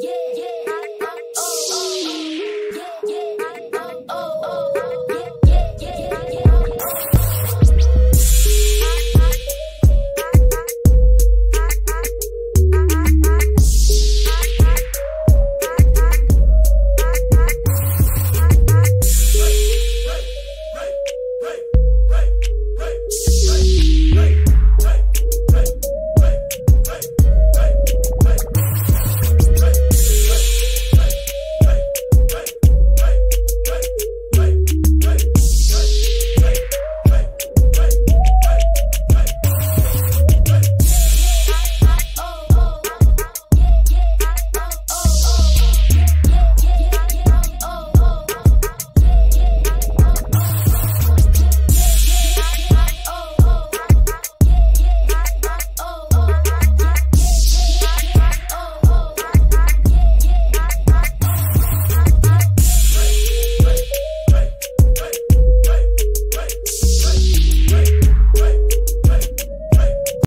Yeah, yeah.